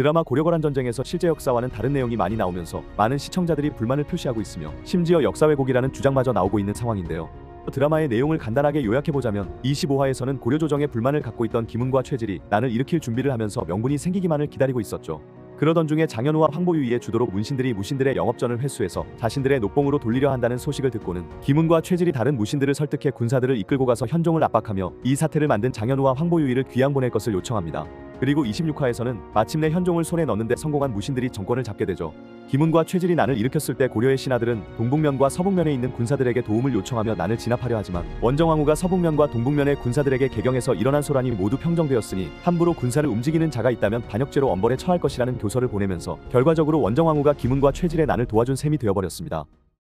드라마 고려거란 전쟁에서 실제 역사와는 다른 내용이 많이 나오면서 많은 시청자들이 불만을 표시하고 있으며 심지어 역사 왜곡이라는 주장마저 나오고 있는 상황인데요. 드라마의 내용을 간단하게 요약해보자면 25화에서는 고려 조정에 불만을 갖고 있던 김은과 최질이 난을 일으킬 준비를 하면서 명분이 생기기만을 기다리고 있었죠. 그러던 중에 장현우와 황보유이의 주도로 문신들이 무신들의 영업전을 회수해서 자신들의 녹봉으로 돌리려 한다는 소식을 듣고는 김은과 최질이 다른 무신들을 설득해 군사들을 이끌고 가서 현종을 압박하며 이 사태를 만든 장현우와 황보유이를 귀양 보낼 것을 요청합니다. 그리고 26화에서는 마침내 현종을 손에 넣는데 성공한 무신들이 정권을 잡게 되죠. 김은과 최질이 난을 일으켰을 때 고려의 신하들은 동북면과 서북면에 있는 군사들에게 도움을 요청하며 난을 진압하려 하지만 원정왕후가 서북면과 동북면의 군사들에게 개경해서 일어난 소란이 모두 평정되었으니 함부로 군사를 움직이는 자가 있다면 반역죄로 엄벌에 처할 것이라는 교서를 보내면서 결과적으로 원정왕후가 김은과 최질의 난을 도와준 셈이 되어버렸습니다.